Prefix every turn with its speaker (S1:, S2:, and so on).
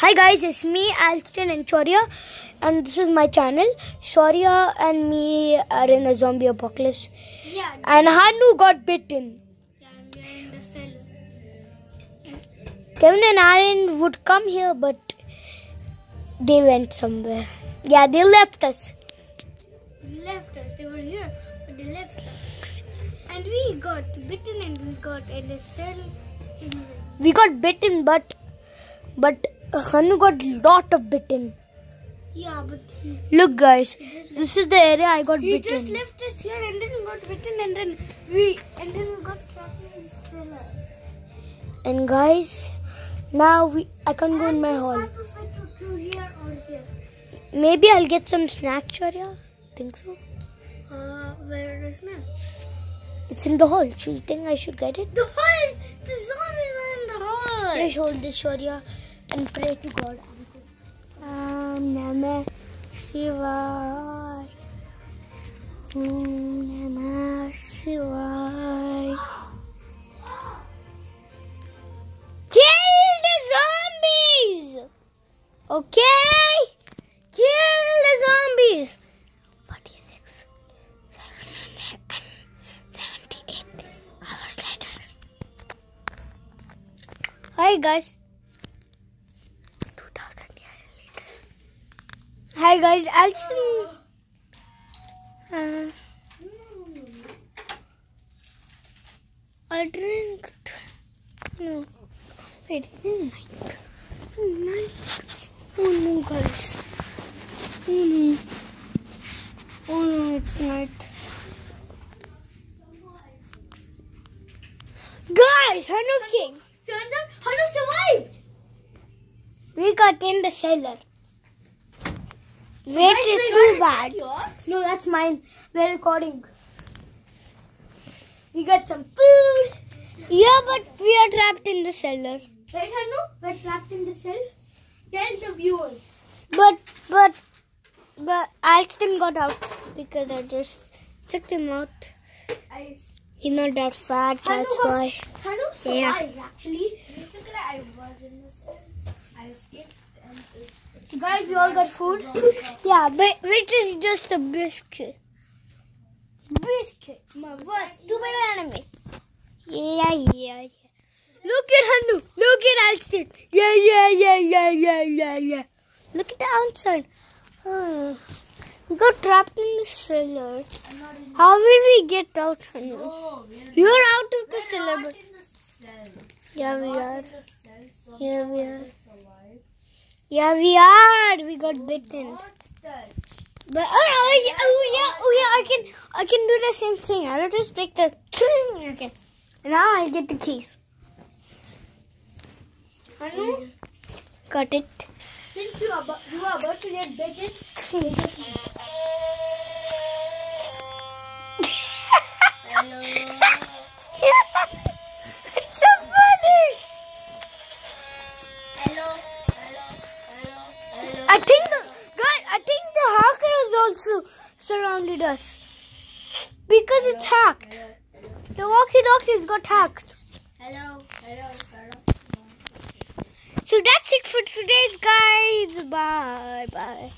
S1: Hi guys, it's me, Alston and Shaurya, and this is my channel. Shaurya and me are in a zombie apocalypse,
S2: Yeah,
S1: and Hanu got bitten.
S2: are in the cell.
S1: Kevin and Aaron would come here, but they went somewhere. Yeah, they left us.
S2: They left us. They were here, but they left us. And we got bitten and we got in the cell.
S1: We got bitten, but but Hanu got lot of bitten.
S2: yeah, but he,
S1: Look, guys, this is the area I got
S2: he
S1: bitten.
S2: just left us here and then got bitten and then we and then we got trapped in the cellar.
S1: And guys, now we I can go in my hall.
S2: to fit to- to here here.
S1: Maybe I'll get some snacks, Shaurya. Think so?
S2: Uh, where is now?
S1: It's in the hall. Do you think I should get it?
S2: The hall. The zombies are in the hall.
S1: Let's hold this, Shaurya, and pray to God. Namah Shivaya. Namah Shivaya. Kill the zombies! Okay? Kill the zombies! 46, 778 hours later. Hi guys. Hi guys, Alison. Uh, I drink. No. Wait, it's night. It's night. Oh no, guys. Oh no. Oh no, it's night. Guys, Hanu came.
S2: Turns out Hanu survived.
S1: We got in the cellar. Wait, is too bad.
S2: Yours?
S1: No, that's mine. We're recording. We got some food. Yeah, but we are trapped in the cellar.
S2: Right, Hanu? We're trapped in the cell. Tell the viewers.
S1: But, but, but Alston got out because I just checked him out.
S2: I
S1: He's not that fat,
S2: Hanu
S1: that's
S2: got-
S1: why.
S2: Hanu
S1: Yeah.
S2: survived actually. Basically, I was in the cell. I escaped
S1: So guys, we all got food. Yeah, but which is just a biscuit. Biscuit. My what? Stupid enemy. Yeah, yeah, yeah. Look at Hanu. Look at Alston. Yeah, yeah, yeah, yeah, yeah, yeah, yeah. Look at the outside. Oh. We got trapped in the cellar. How will we get out, Hanu?
S2: Oh,
S1: You're out of the cellar,
S2: not
S1: but
S2: in the cell.
S1: yeah, we are.
S2: in the cell, so
S1: Yeah, we are. Yeah, we are. We got bitten. But oh, oh yeah, oh yeah, oh yeah, I can I can do the same thing. I'll just break the okay. Now I get the keys.
S2: Hanu, hmm?
S1: Got it.
S2: since you are about, you are about to get bitten,
S1: also surrounded us because it's hacked. The walkie-talkies got hacked.
S2: Hello, hello, hello.
S1: So that's it for today's guys. Bye bye.